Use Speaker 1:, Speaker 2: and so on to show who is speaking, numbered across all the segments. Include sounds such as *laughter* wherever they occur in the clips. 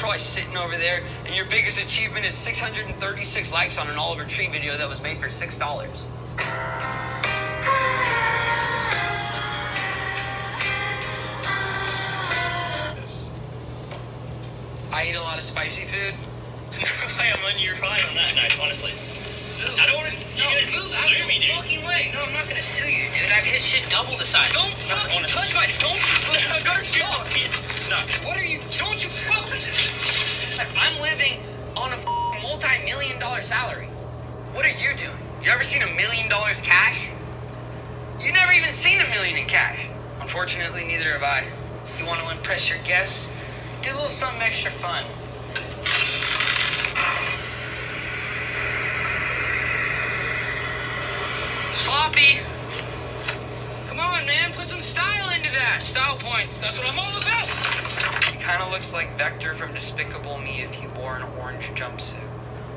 Speaker 1: probably sitting over there, and your biggest achievement is 636 likes on an Oliver Tree video that was made for six dollars. I eat a lot of spicy food.
Speaker 2: I'm letting you rely on that night, honestly. I don't want to. You're gonna sue me, dude.
Speaker 1: fucking way. No, I'm not gonna sue you, dude. I've hit shit double the size.
Speaker 2: Don't fucking touch my. Don't. *laughs* I gotta stop. Fucking.
Speaker 1: I'm living on a multi-million dollar salary. What are you doing? You ever seen a million dollars cash? You never even seen a million in cash. Unfortunately, neither have I. You want to impress your guests? Do a little something extra fun. Sloppy. Come on, man. Put some style that. Style points. That's what I'm all about. He kind of looks like Vector from Despicable Me if he wore an orange jumpsuit.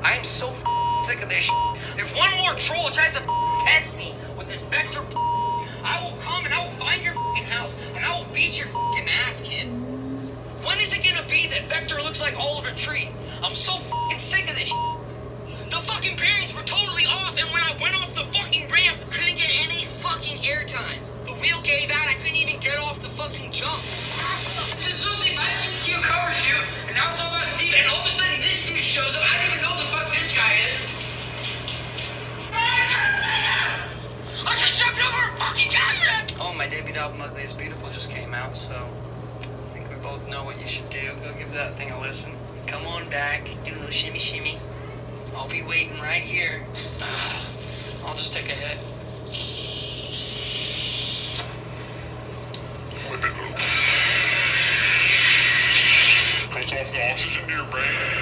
Speaker 1: I am so sick of this. Shit. If one more troll tries to test me with this Vector, I will come and I will find your house and I will beat your ass, kid. When is it gonna be that Vector looks like Oliver Tree? I'm so sick of this. Shit. The fucking bearings were totally off, and when I went off the and now it's all about Steve. And all of a sudden, this dude shows up. I don't even know who the fuck this guy is. I just jumped over a fucking. Oh, my Davy Album Ugly is Beautiful just came out, so I think we both know what you should do. Go give that thing a listen. Come on back, do a little shimmy shimmy. I'll be waiting right here. *sighs* I'll just take a hit.
Speaker 3: Cuts off the oxygen to your brain.